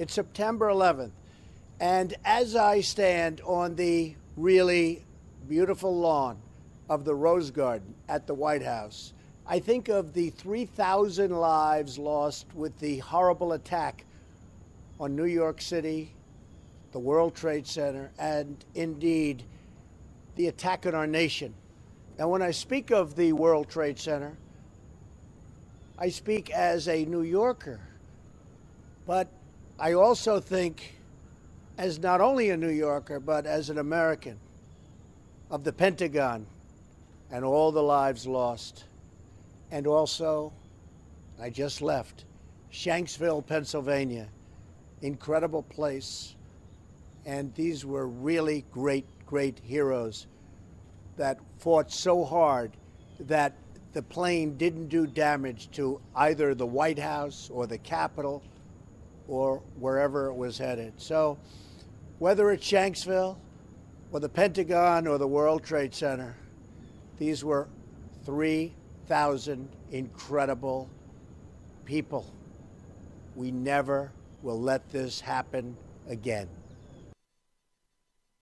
It's September 11th. And as I stand on the really beautiful lawn of the Rose Garden at the White House, I think of the 3,000 lives lost with the horrible attack on New York City, the World Trade Center, and indeed the attack on our nation. Now, when I speak of the World Trade Center, I speak as a New Yorker, but I also think as not only a New Yorker, but as an American of the Pentagon and all the lives lost. And also, I just left Shanksville, Pennsylvania. Incredible place. And these were really great, great heroes that fought so hard that the plane didn't do damage to either the White House or the Capitol or wherever it was headed. So, whether it's Shanksville or the Pentagon or the World Trade Center, these were 3,000 incredible people. We never will let this happen again.